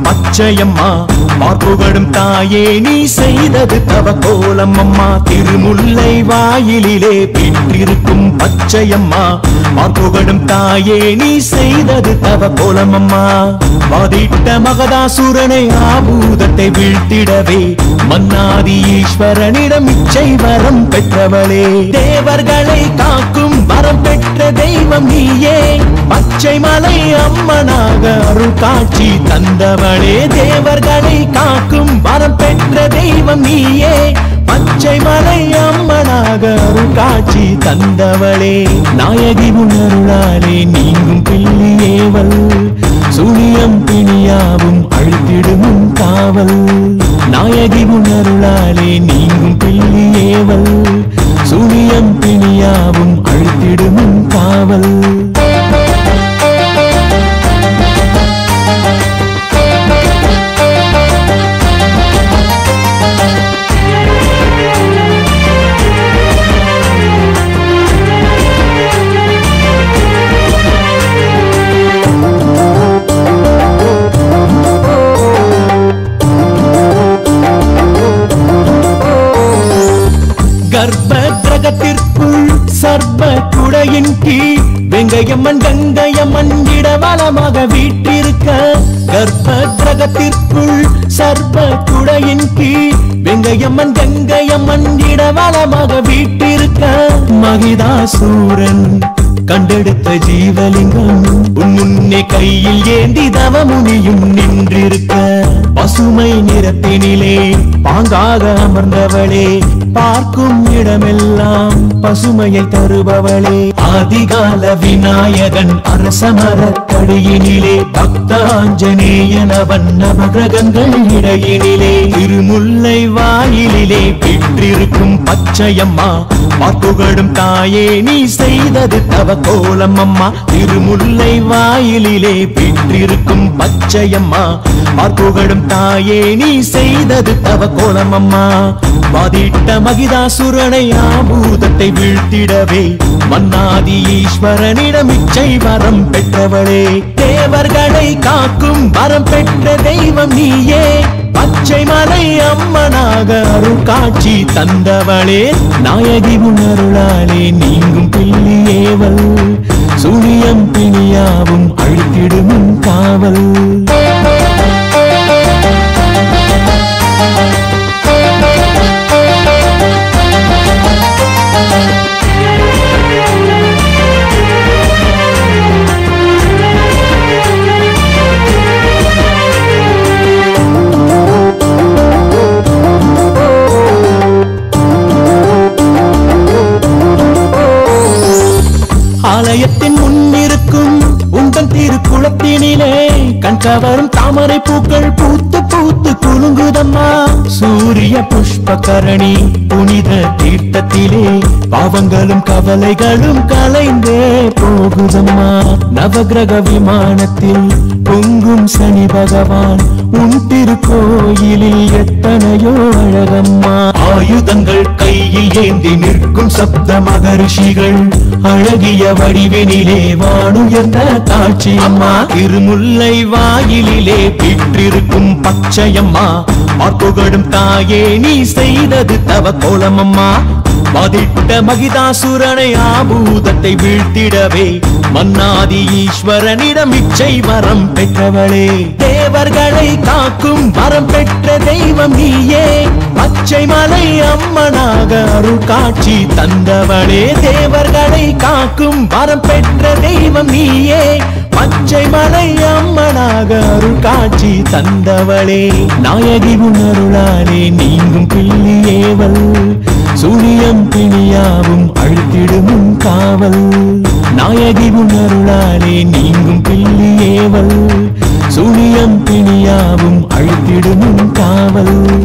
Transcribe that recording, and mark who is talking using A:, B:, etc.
A: பச்சையம்மா மார்புகடும் தாயே நீ செய்தது தவ கோலம் அம்மா திருமுல்லை வாயிலே பெற்றிருக்கும் பச்சையம்மா மார்புகடும் தாயே நீ செய்தது தவ கோலம் அம்மா வாதிட்ட மகதாசுரனை ஆபூதத்தை வீழ்த்திடவே மன்னாதி ஈஸ்வரனிடம் இச்சை வரம் பெற்றவளே. தேவர்களை காக்கும் வரம் பெற்ற தெய்வம் நீயே. பச்சை மலை அம்மனாக அருள் காட்சி தந்தவளே தேவர்களை காக்கும் வரம் பெற்ற தெய்வம் நீயே. பச்சை மலை அம்மனாக அருள் காட்சி தந்தவளே நாயகி உணருளாலே நீங்கும் பிள்ளையேவல் சுழியம் பிணியாவும் அழுத்திடுமும் காவல். சர்ப கிரகத்திற்குள் சர்ப குடையின் கீழ் வெங்கையம்மன் கங்கையம்மன் இடவளமாக வீட்டிருக்க கர்ப்ப கிரகத்திற்குள் சர்ப்ப குடையின் கீழ் வெங்கையம்மன் கங்கையம்மன் இடவளமாக வீட்டிருக்க மகிதாசூரன் கண்டெடுத்த ஜீவலிங்கம் உன் முன்னே கையில் ஏந்தி தவமுனியும் நின்றிருக்க பசுமை நிறத்தினிலே பாங்காக அமர்ந்தவளே பார்க்கும் இடமெல்லாம் பசுமையை தருபவளே. ஆதிகால விநாயகன் அரசமரத்தடியினிலே பக்தாஞ்சனேயனவன் நவகிரகங்கள் இடையினிலே திருமுல்லை வாயிலே பெற்றிருக்கும் பச்சையம்மா பார்ப்புகடும் தாயே நீ செய்தது தவ கோலம் அம்மா திருமுல்லை வாயிலே பெற்றிருக்கும் பச்சையம்மா பார்ப்புகடும் தாயே நீ செய்தது தவ கோலம் அம்மா வாதிட்ட மகிதாசுரனை ஆபூதத்தை வீழ்த்திடவே ஆதி ஈஸ்வரனிடம் இச்சை வரம் பெற்றவளே. தேவர்களை காக்கும் வரம் பெற்ற தெய்வம் நீயே. பச்சை மலை அம்மனாக அருள் காட்சி தந்தவளே. நாயகி உணருளாலே நீங்கும் பிள்ளையேவல் சுழியம் பிணியாவும் அழுத்திடும் காவல். ஆலயத்தின் முன்னிருக்கும் உந்தன் திருக்குளத்தினிலே கண்கவரும் தாமரை பூக்கள் பூத்து பூத்து குலுங்குதம்மா. சூரிய புஷ்ப கரணி புனித தீர்த்தத்திலே பாவங்களும் கவலைகளும் கலைந்தே போகுதம்மா. நவகிரக விமானத்தில் பொங்கும் சனி பகவான் உன் திருக்கோயிலில் எத்தனையோ அழகம்மா. ஆயுதங்கள் கையில் ஏந்தி நிற்கும் சப்த மகரிஷிகள். அழகிய வடிவினிலே வானுயர்ந்த காட்சி அம்மா. திருமுல்லை வாயிலே பெற்றிருக்கும் பச்சையம்மா. பார்ப்புகடும் தாயே நீ செய்தது தவ கோலம் அம்மா பதிட்ட மகிதாசுரனை ஆபூதத்தை வீழ்த்திடவே. மன்னாதி ஈஸ்வரனிடம் இச்சை வரம் பெற்றவளே. தேவர்களை காக்கும் வரம் பெற்ற தெய்வம் நீயே. பச்சை மலை அம்மனாக அருள் காட்சி தந்தவளே. தேவர்களை காக்கும் வரம் பெற்ற தெய்வம் நீயே. பச்சை மலை அம்மனாக அருள் காட்சி தந்தவளே. நாயகி உணருளாலே நீங்கும் பிள்ளையேவல் சூரியம் பிணியாவும் அழுத்திடும் காவல். நாயகி உணருளாலே நீங்கும் பிள்ளையேவல் துணியம் பிணியாவும் அழித்திடுமும் காவல்.